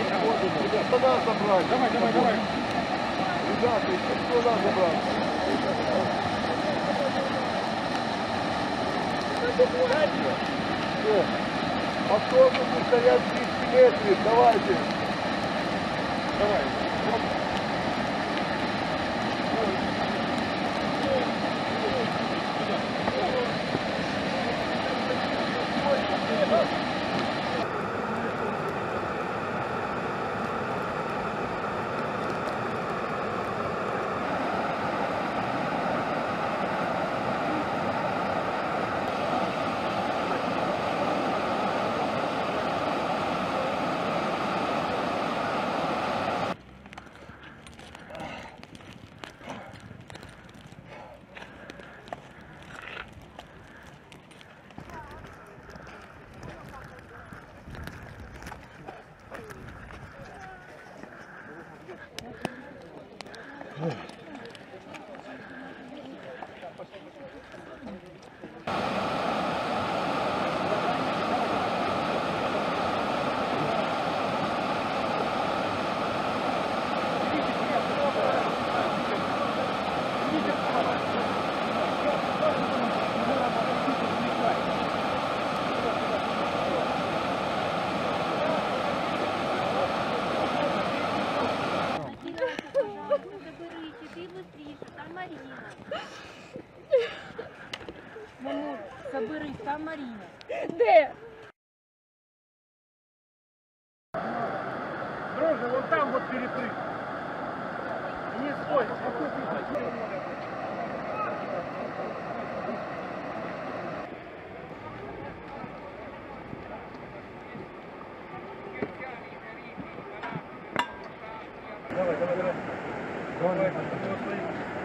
Ребята, надо забрать. Давай, давай, давай. Ребята, еще надо забрать. Все. Автобус стоят 200 метров, давайте. Давай. Заберите, быстріше, там Маріна. Мамуль, заберись, там Маріна. Де? Друже, вон там вот перепрыг. Не стой. Давай, давай, давай. Давай, давай.